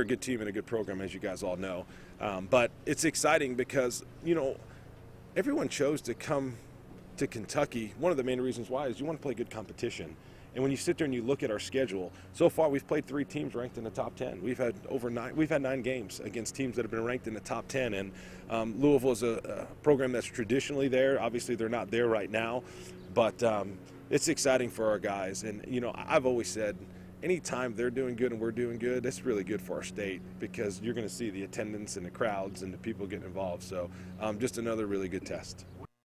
a good team and a good program, as you guys all know. Um, but it's exciting because, you know, everyone chose to come to Kentucky. One of the main reasons why is you want to play good competition. And when you sit there and you look at our schedule, so far we've played three teams ranked in the top ten. We've had over nine. We've had nine games against teams that have been ranked in the top ten. And um, Louisville is a, a, program that's traditionally there. Obviously, they're not there right now, but um, it's exciting for our guys. And you know, I've always said anytime they're doing good and we're doing good, that's really good for our state because you're going to see the attendance and the crowds and the people getting involved. So, um, just another really good test.